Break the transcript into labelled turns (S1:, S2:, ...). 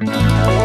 S1: Bye.